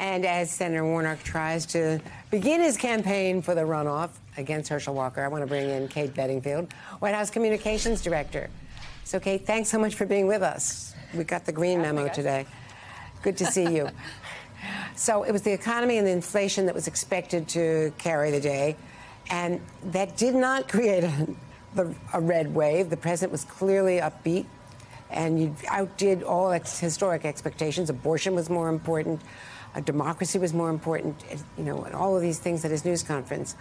And as Senator Warnock tries to begin his campaign for the runoff against Herschel Walker, I want to bring in Kate Bedingfield, White House Communications Director. So, Kate, thanks so much for being with us. We got the green memo today. Good to see you. so, it was the economy and the inflation that was expected to carry the day, and that did not create a, a red wave. The president was clearly upbeat and you outdid all ex- historic expectations. Abortion was more important democracy was more important, you know, and all of these things at his news conference.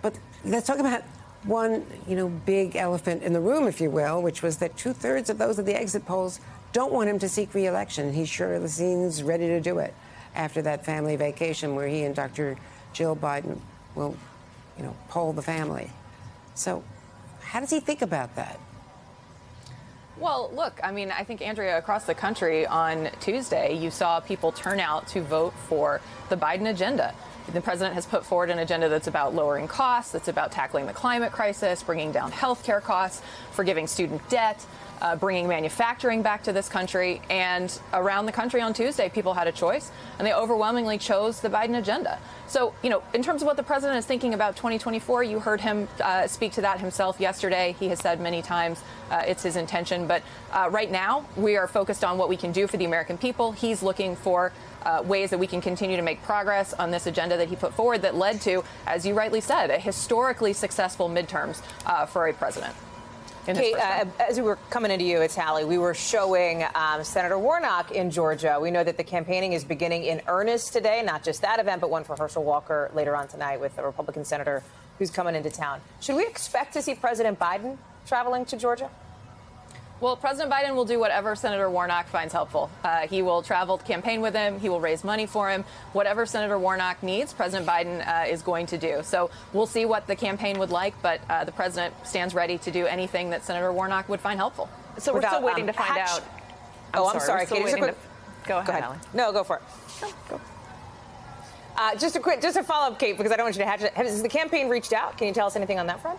But let's talk about one, you know, big elephant in the room, if you will, which was that two thirds of those at the exit polls don't want him to seek re-election. He sure seems ready to do it after that family vacation where he and Dr. Jill Biden will, you know, poll the family. So, how does he think about that? Well, look, I mean, I think, Andrea, across the country on Tuesday, you saw people turn out to vote for the Biden agenda. The president has put forward an agenda that's about lowering costs, that's about tackling the climate crisis, bringing down health care costs, forgiving student debt, uh, bringing manufacturing back to this country. And around the country on Tuesday, people had a choice, and they overwhelmingly chose the Biden agenda. So, you know, in terms of what the president is thinking about 2024, you heard him uh, speak to that himself yesterday. He has said many times uh, it's his intention. But uh, right now, we are focused on what we can do for the American people. He's looking for uh, ways that we can continue to make progress on this agenda that he put forward that led to, as you rightly said, a historically successful midterms uh, for a president. Kate, uh, as we were coming into you, it's Hallie. We were showing um, Senator Warnock in Georgia. We know that the campaigning is beginning in earnest today, not just that event, but one for Herschel Walker later on tonight with the Republican senator who's coming into town. Should we expect to see President Biden traveling to Georgia? Well, President Biden will do whatever Senator Warnock finds helpful. Uh, he will travel to campaign with him. He will raise money for him. Whatever Senator Warnock needs, President Biden uh, is going to do. So we'll see what the campaign would like, but uh, the president stands ready to do anything that Senator Warnock would find helpful. So Without, we're still waiting um, to find hatch- out. I'm oh, sorry. I'm sorry. Kate, quick- to- go ahead, go ahead. No, go for it. No, go. Uh, just a quick, just a follow up, Kate, because I don't want you to hatch it. Has the campaign reached out? Can you tell us anything on that front?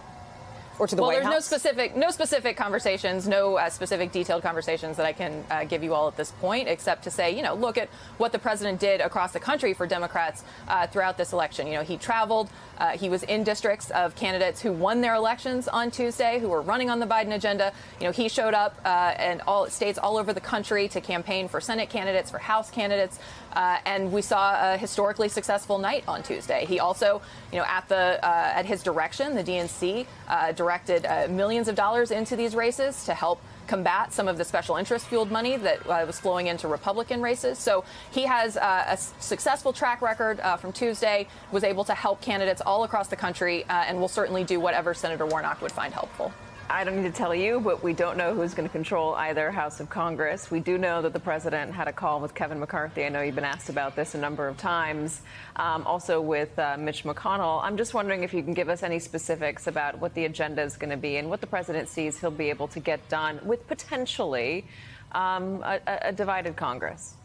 Or to the well, White there's House? no specific, no specific conversations, no uh, specific detailed conversations that I can uh, give you all at this point, except to say, you know, look at what the president did across the country for Democrats uh, throughout this election. You know, he traveled, uh, he was in districts of candidates who won their elections on Tuesday, who were running on the Biden agenda. You know, he showed up uh, in all states all over the country to campaign for Senate candidates, for House candidates, uh, and we saw a historically successful night on Tuesday. He also, you know, at the at his direction, the DNC directed uh, millions of dollars into these races to help combat some of the special interest fueled money that uh, was flowing into Republican races. So he has uh, a successful track record uh, from Tuesday, was able to help candidates all across the country, uh, and will certainly do whatever Senator Warnock would find helpful. I don't need to tell you, but we don't know who's going to control either House of Congress. We do know that the president had a call with Kevin McCarthy. I know you've been asked about this a number of times. Um, also with uh, Mitch McConnell. I'm just wondering if you can give us any specifics about what the agenda is going to be and what the president sees he'll be able to get done with potentially um, a, a divided Congress.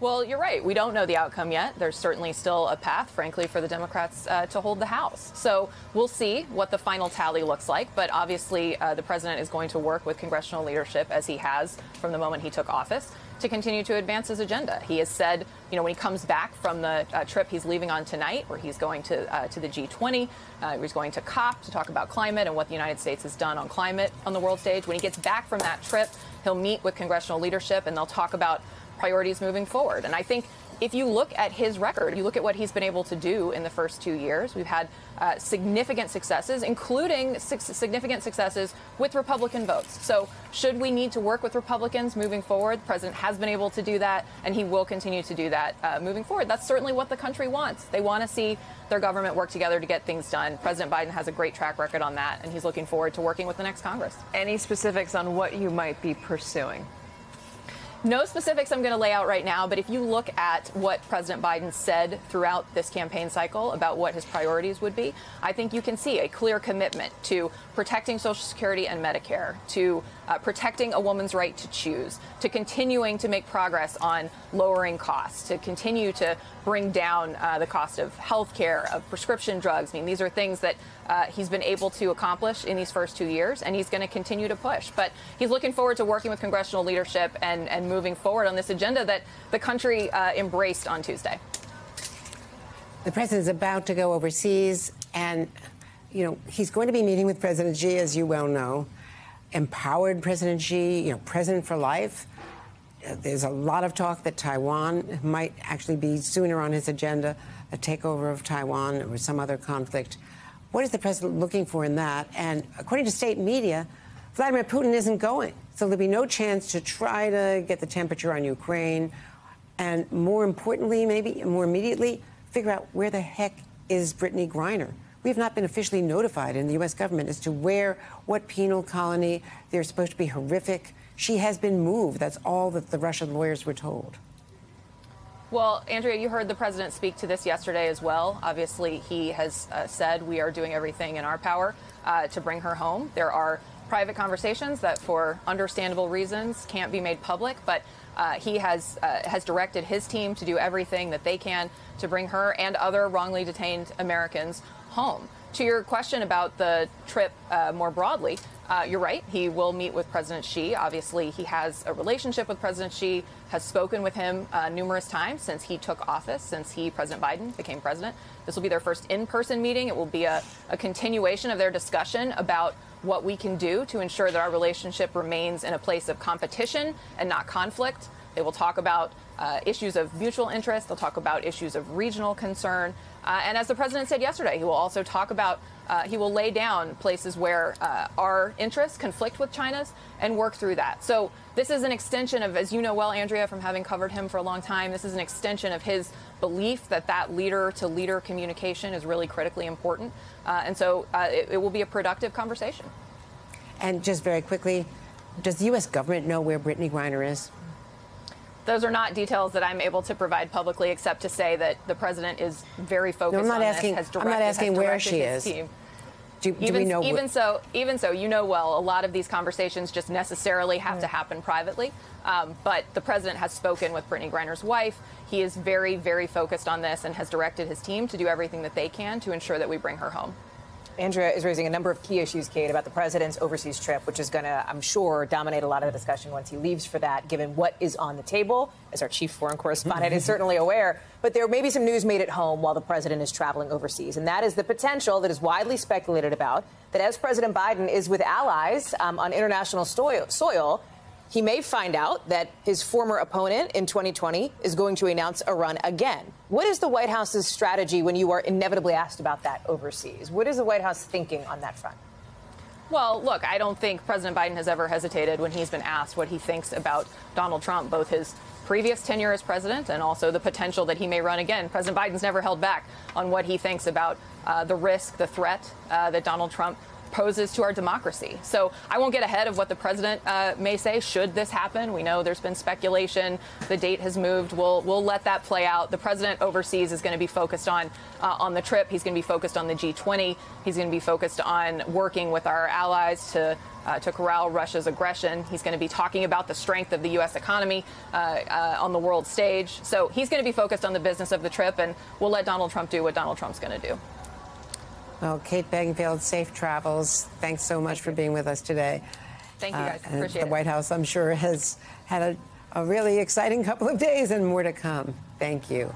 Well, you're right. We don't know the outcome yet. There's certainly still a path, frankly, for the Democrats uh, to hold the House. So we'll see what the final tally looks like. But obviously, uh, the president is going to work with congressional leadership, as he has from the moment he took office, to continue to advance his agenda. He has said, you know, when he comes back from the uh, trip he's leaving on tonight, where he's going to uh, to the G20, uh, he's going to COP to talk about climate and what the United States has done on climate on the world stage. When he gets back from that trip, he'll meet with congressional leadership and they'll talk about priorities moving forward. And I think if you look at his record, you look at what he's been able to do in the first two years, we've had uh, significant successes, including significant successes with Republican votes. So, should we need to work with Republicans moving forward? The president has been able to do that, and he will continue to do that uh, moving forward. That's certainly what the country wants. They want to see their government work together to get things done. President Biden has a great track record on that, and he's looking forward to working with the next Congress. Any specifics on what you might be pursuing? No specifics I'm going to lay out right now, but if you look at what President Biden said throughout this campaign cycle about what his priorities would be, I think you can see a clear commitment to protecting Social Security and Medicare, to uh, protecting a woman's right to choose, to continuing to make progress on lowering costs, to continue to bring down uh, the cost of health care, of prescription drugs. I mean, these are things that uh, he's been able to accomplish in these first two years, and he's going to continue to push. But he's looking forward to working with congressional leadership and, and moving forward on this agenda that the country uh, embraced on Tuesday. The president's about to go overseas, and you know he's going to be meeting with President Xi, as you well know. Empowered President Xi, you know, president for life. There's a lot of talk that Taiwan might actually be sooner on his agenda, a takeover of Taiwan or some other conflict. What is the president looking for in that? And according to state media, Vladimir Putin isn't going. So there'll be no chance to try to get the temperature on Ukraine. And more importantly, maybe more immediately, figure out where the heck is Brittney Griner. We have not been officially notified in the U.S. government as to where, what penal colony. They're supposed to be horrific. She has been moved. That's all that the Russian lawyers were told. Well, Andrea, you heard the president speak to this yesterday as well. Obviously, he has uh, said we are doing everything in our power uh, to bring her home. There are private conversations that, for understandable reasons, can't be made public, but uh, he has uh, has directed his team to do everything that they can to bring her and other wrongly detained Americans home. To your question about the trip uh, more broadly, uh, you're right. He will meet with President Xi. Obviously, he has a relationship with President Xi, has spoken with him uh, numerous times since he took office, since he, President Biden, became president. This will be their first in person meeting. It will be a, a continuation of their discussion about what we can do to ensure that our relationship remains in a place of competition and not conflict. They will talk about uh, issues of mutual interest. They'll talk about issues of regional concern. Uh, and as the president said yesterday, he will also talk about, uh, he will lay down places where uh, our interests conflict with China's and work through that. So this is an extension of, as you know well, Andrea, from having covered him for a long time, this is an extension of his belief that that leader to leader communication is really critically important. Uh, and so uh, it, it will be a productive conversation. And just very quickly, does the U.S. government know where Brittney Griner is? Those are not details that I'm able to provide publicly, except to say that the president is very focused No, I'm not on asking- this. Has I'm not asking where she is. team. Do, do Even, we know? even wh- so, even so, you know well, a lot of these conversations just necessarily have Mm. to happen privately. Um, but the president has spoken with Brittney Griner's wife. He is very, very focused on this and has directed his team to do everything that they can to ensure that we bring her home. Andrea is raising a number of key issues, Kate, about the president's overseas trip, which is going to, I'm sure, dominate a lot of the discussion once he leaves for that, given what is on the table, as our chief foreign correspondent is certainly aware. But there may be some news made at home while the president is traveling overseas, and that is the potential that is widely speculated about that as President Biden is with allies um, on international soil, soil he may find out that his former opponent in 2020 is going to announce a run again. What is the White House's strategy when you are inevitably asked about that overseas? What is the White House thinking on that front? Well, look, I don't think President Biden has ever hesitated when he's been asked what he thinks about Donald Trump, both his previous tenure as president and also the potential that he may run again. President Biden's never held back on what he thinks about uh, the risk, the threat uh, that Donald Trump poses to our democracy. So I won't get ahead of what the president uh, may say should this happen. We know there's been speculation. The date has moved. We'll we'll let that play out. The president overseas is going to be focused on uh, on the trip. He's going to be focused on the G20. He's going to be focused on working with our allies to. Uh, to corral Russia's aggression. He's going to be talking about the strength of the U.S. economy uh, uh, on the world stage. So he's going to be focused on the business of the trip, and we'll let Donald Trump do what Donald Trump's going to do. Well, Kate Bedingfield, safe travels. Thanks so much for being with us today. Thank you, guys. Uh, Appreciate the it. White House, I'm sure, has had a, a really exciting couple of days and more to come. Thank you.